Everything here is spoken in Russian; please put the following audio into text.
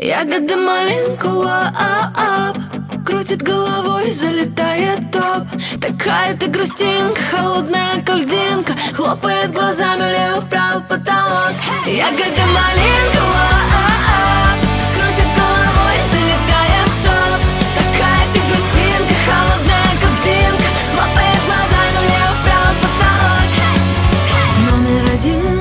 Ягода маленького а ап Крутит головой, залетает топ. Такая ты грустинка, холодная кольдинка. Хлопает глазами влево-вправо потолок. Ягода маленького Крутит головой, залетает топ. Такая ты грустинка, холодная кольдинка. Хлопает глазами влево-вправо потолок. Номер один.